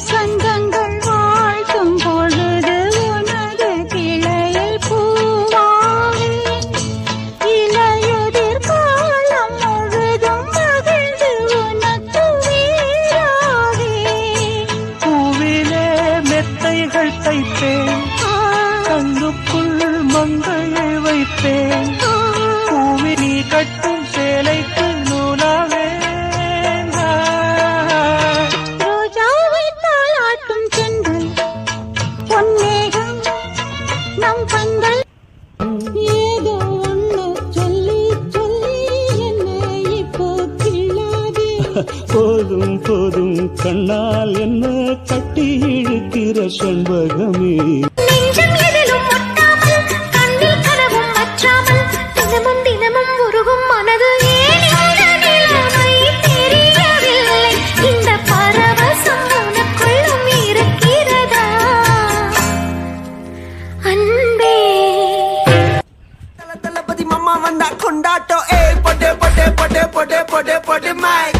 வசந்தங்கள் வாழ்த்தும் பொழுது உனது கிளையில் பூவாவே இலையுதிர் காலம் முழுதும் மகிழ்ந்து உனக்கு வீராவே பூவிலே மெத்தைகள் தைத்தேன் கண்ணுக்குள் மங்கையை வைத்தேன் பூவி நீ கட்டும் போதும் போதும் கண்ணால் என்ன கட்டி இழுக்கிற செண்பகமே? கொண்டாட்டம் ஏய் பொட்டே பொட்டே பொட்டே பொட்டே பொட்டே பொட்டே